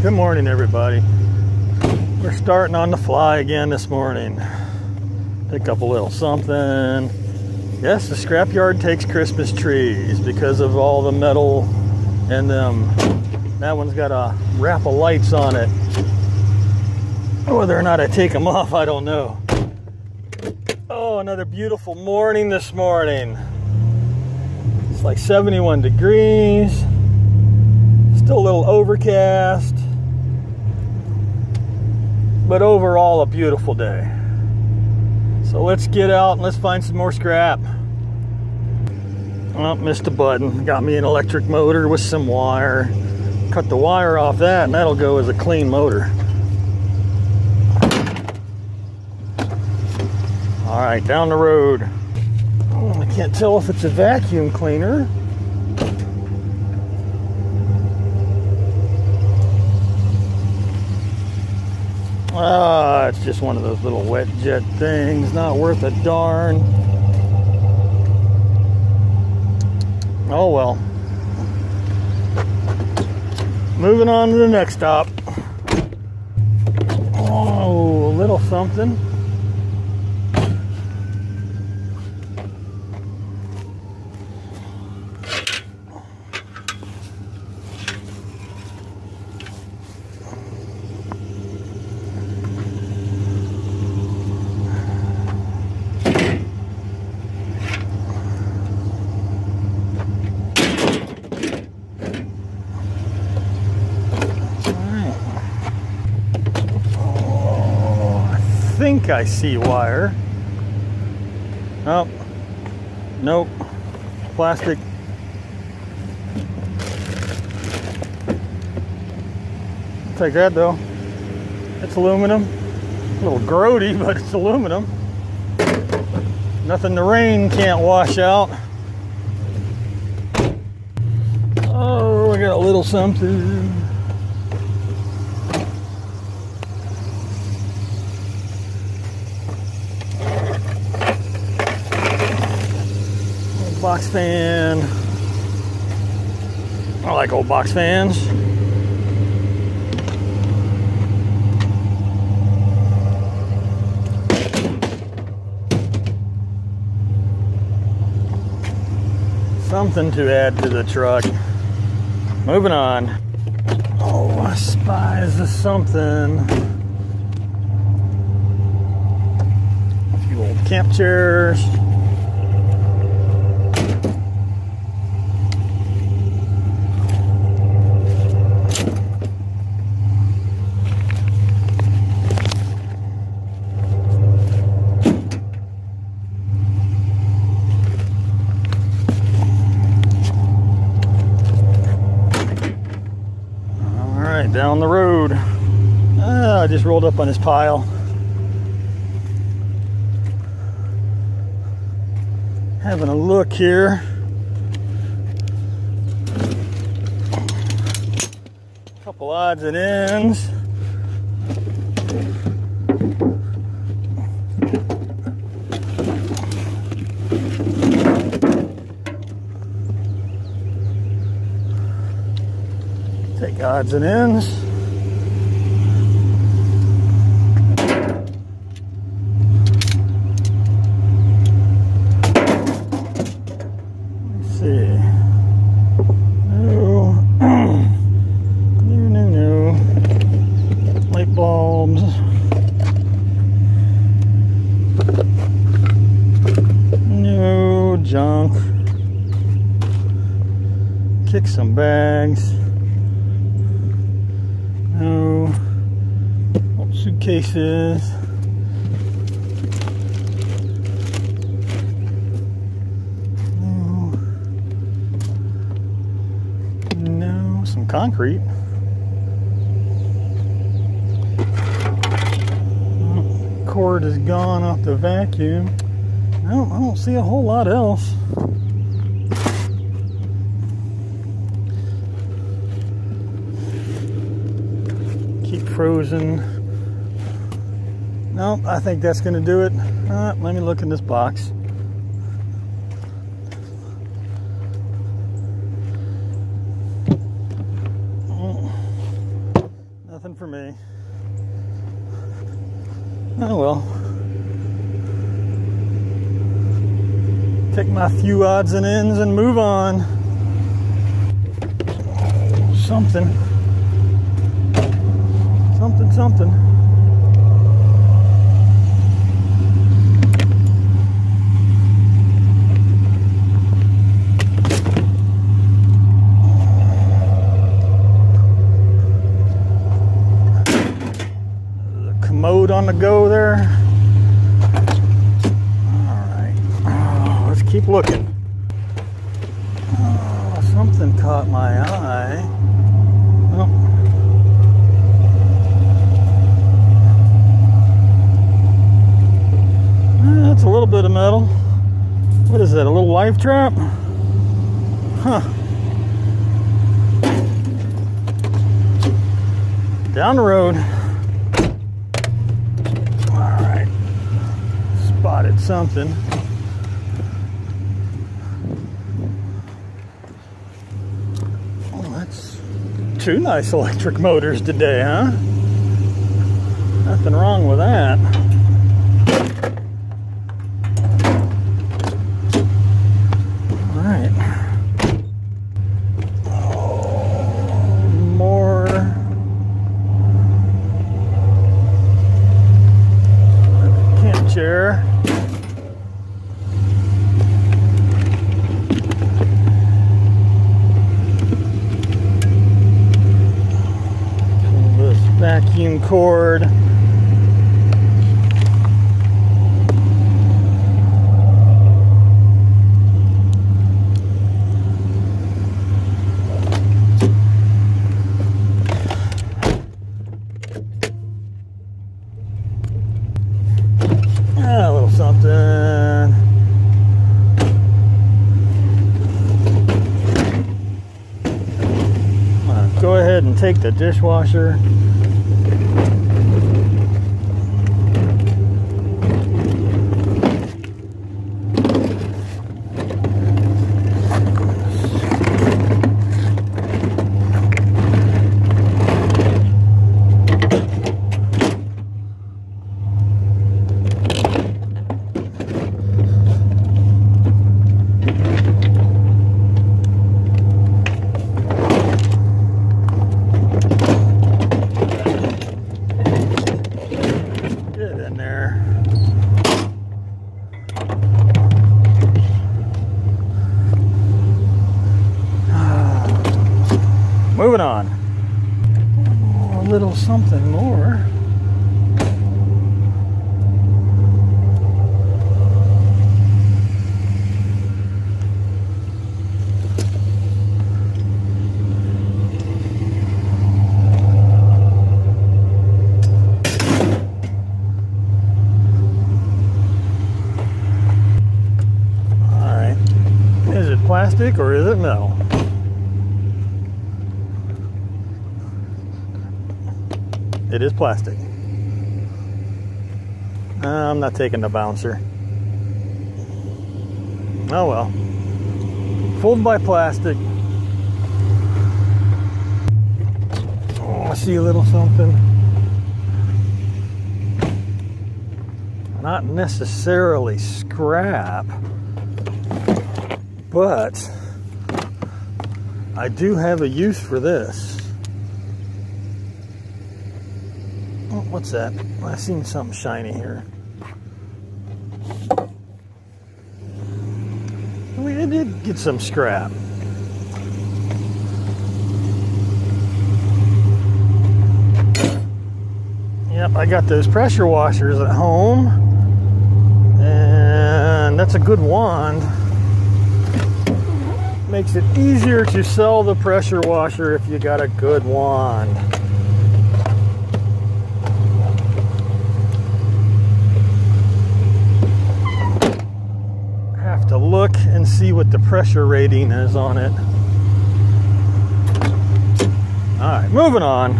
Good morning, everybody. We're starting on the fly again this morning. Pick up a little something. Yes, the scrapyard takes Christmas trees because of all the metal and them. That one's got a wrap of lights on it. Whether or not I take them off, I don't know. Oh, another beautiful morning this morning. It's like 71 degrees. Still a little overcast but overall a beautiful day. So let's get out and let's find some more scrap. Oh, missed a button. Got me an electric motor with some wire. Cut the wire off that and that'll go as a clean motor. All right, down the road. Oh, I can't tell if it's a vacuum cleaner. Ah, it's just one of those little wet jet things, not worth a darn. Oh well. Moving on to the next stop. Oh, a little something. I see wire. Oh, nope, plastic. take that though. It's aluminum. A little grody, but it's aluminum. Nothing the rain can't wash out. Oh, we got a little something. Box fan. I like old box fans. Something to add to the truck. Moving on. Oh, I spies is something. A few old camp chairs. down the road. Ah, I just rolled up on this pile. Having a look here. Couple odds and ends. Take odds and ends. Let's see. No. no, no, no. Light bulbs. No junk. Kick some bags. No old suitcases. No. Some concrete. Cord is gone off the vacuum. No, I don't see a whole lot else. Keep frozen. No, I think that's going to do it. Uh, let me look in this box. nothing for me. Oh well. Take my few odds and ends and move on. Something. Something, something. On the go there. All right, oh, let's keep looking. Oh, something caught my eye. Oh. That's a little bit of metal. What is that, a little life trap? Huh. Down the road. Spotted something. Well, that's two nice electric motors today, huh? Nothing wrong with that. All right. Oh, more. Camp chair. vacuum cord. Ah, a little something. Go ahead and take the dishwasher Moving on. Oh, a little something more. plastic or is it metal? It is plastic. I'm not taking the bouncer. Oh well. Folded by plastic. Oh, I see a little something. Not necessarily scrap, but I do have a use for this. What's that? I seen something shiny here. We did get some scrap. Yep, I got those pressure washers at home. And that's a good wand. Makes it easier to sell the pressure washer if you got a good wand. see what the pressure rating is on it. All right, moving on.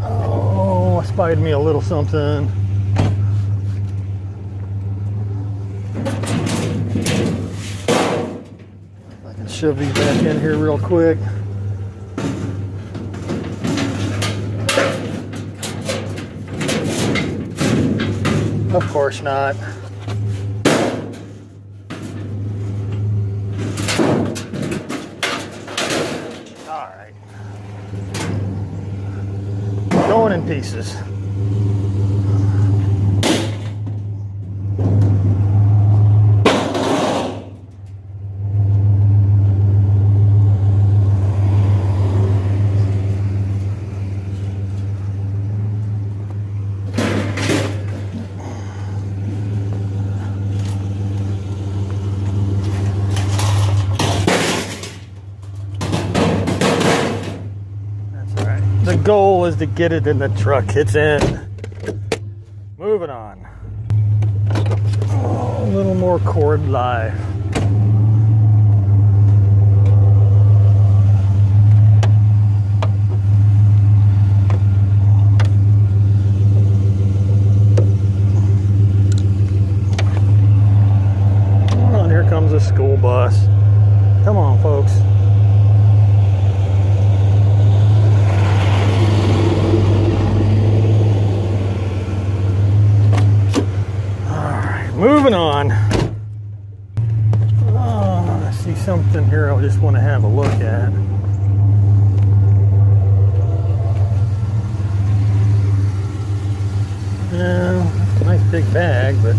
Oh, I spied me a little something. I can shove these back in here real quick. Of course not. Pieces. the goal is to get it in the truck. It's in. Moving on. Oh, a little more cord life. Here comes a school bus. Come on, folks. Moving on. Oh, I see something here I just want to have a look at. Yeah, nice big bag, but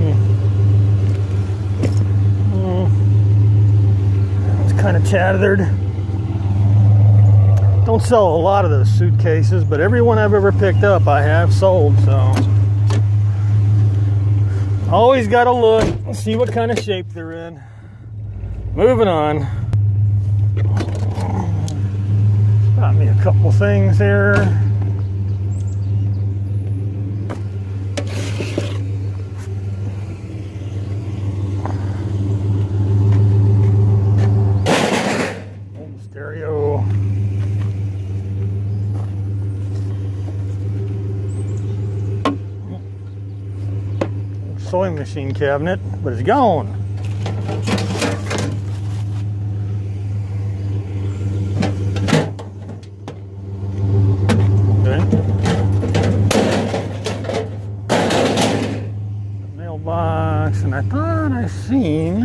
hmm. hmm. kind of tattered don't sell a lot of those suitcases, but every one I've ever picked up, I have sold. So always got to look, and see what kind of shape they're in. Moving on. Got me a couple things here. Machine cabinet, but it's gone. Okay. Mailbox, and I thought I seen.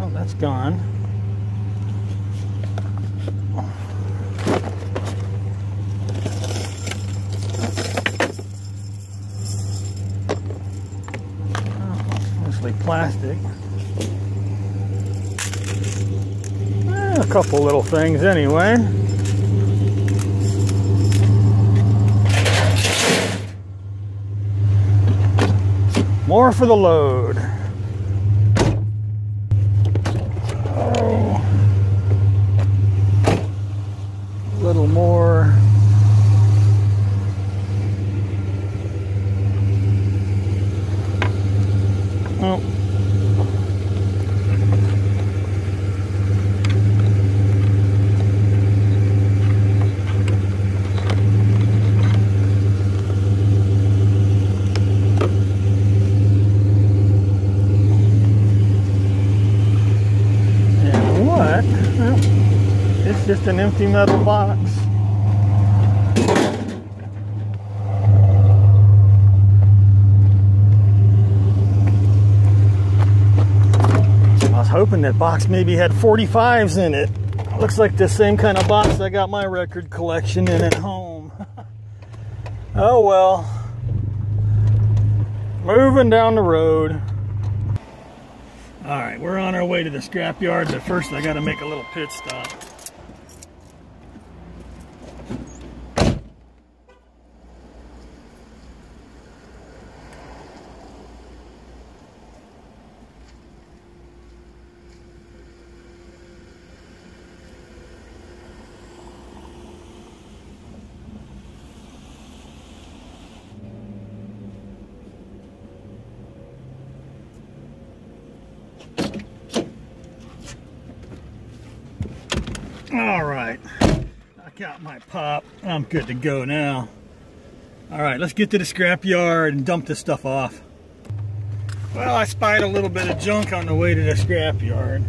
Oh, that's gone. Plastic. Eh, a couple little things anyway. More for the load. Oh. A little more. Oh. just empty metal box. I was hoping that box maybe had 45s in it. Looks like the same kind of box I got my record collection in at home. oh well. Moving down the road. All right, we're on our way to the scrapyard, but first I got to make a little pit stop. All right, I got my pop. I'm good to go now. All right, let's get to the scrap yard and dump this stuff off. Well, I spied a little bit of junk on the way to the scrapyard.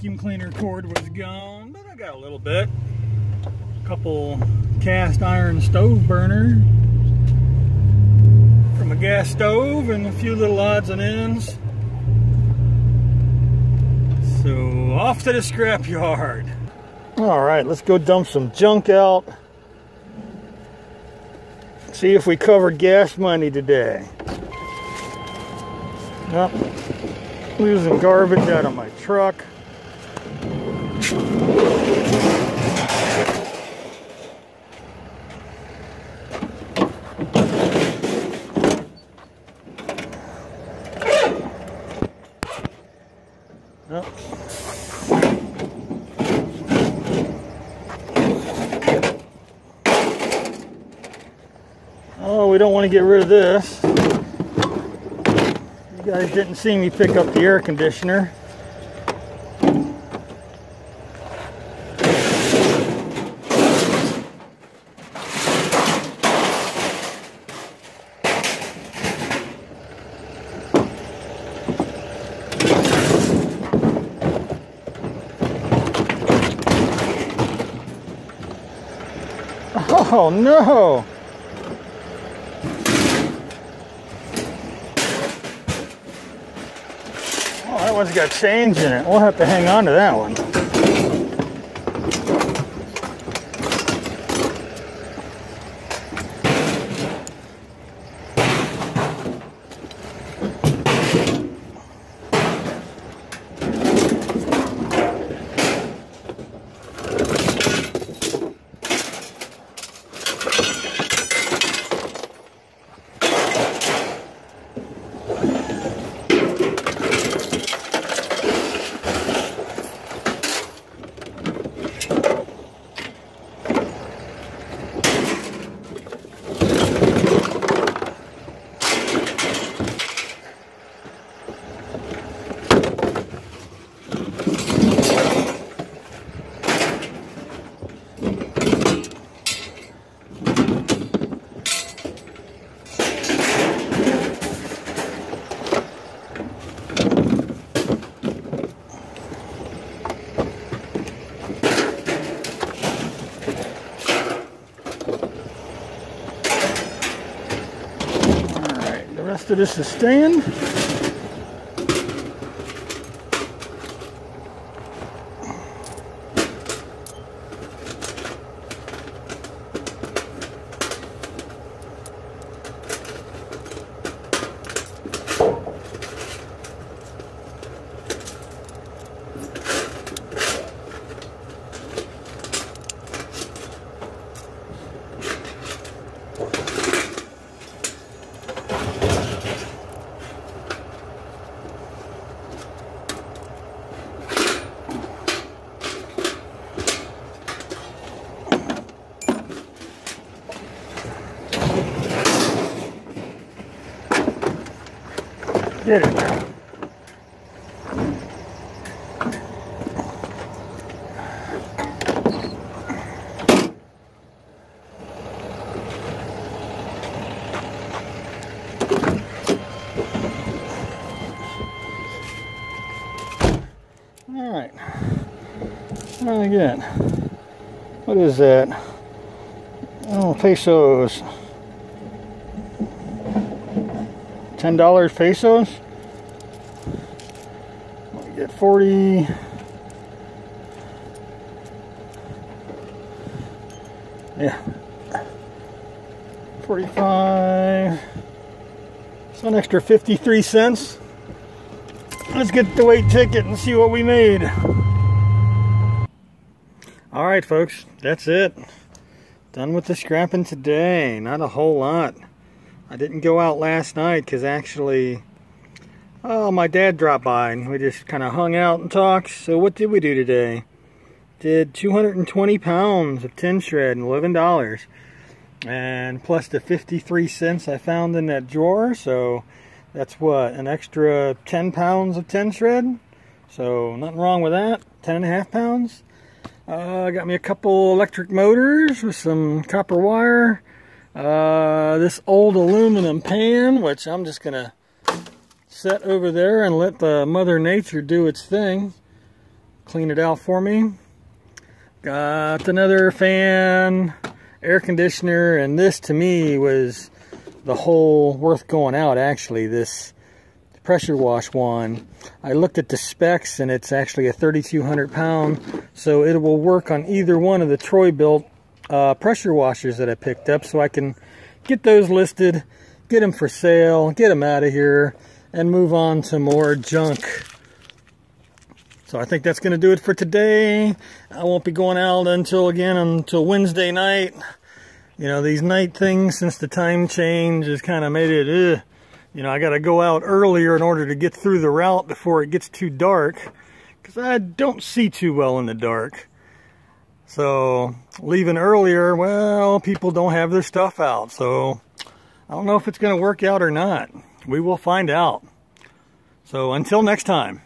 vacuum cleaner cord was gone, but I got a little bit. A couple cast iron stove burner from a gas stove and a few little odds and ends. So off to the scrap yard. All right, let's go dump some junk out. See if we covered gas money today. Yep. Losing garbage out of my truck. Don't want to get rid of this. You guys didn't see me pick up the air conditioner. Oh no! One's got change in it. We'll have to hang on to that one. Rest of this is staying. Get it. All right. Again, what is that? Oh, pesos. Ten dollars pesos. We get forty. Yeah, forty-five. So an extra fifty-three cents. Let's get the weight ticket and see what we made. All right, folks, that's it. Done with the scrapping today. Not a whole lot. I didn't go out last night because actually, oh, my dad dropped by and we just kind of hung out and talked. So what did we do today? Did 220 pounds of tin shred and $11. And plus the 53 cents I found in that drawer. So that's what, an extra 10 pounds of tin shred? So nothing wrong with that. 10 and a half pounds. Uh, got me a couple electric motors with some copper wire uh, this old aluminum pan, which I'm just going to set over there and let the Mother Nature do its thing. Clean it out for me. Got another fan, air conditioner, and this to me was the whole worth going out actually, this pressure wash one. I looked at the specs and it's actually a 3200 pound, so it will work on either one of the Troy-Bilt uh, pressure washers that I picked up so I can get those listed, get them for sale, get them out of here, and move on to more junk. So I think that's going to do it for today. I won't be going out until again until Wednesday night. You know, these night things, since the time change has kind of made it, uh, you know, I got to go out earlier in order to get through the route before it gets too dark. Because I don't see too well in the dark. So leaving earlier, well, people don't have their stuff out. So I don't know if it's going to work out or not. We will find out. So until next time.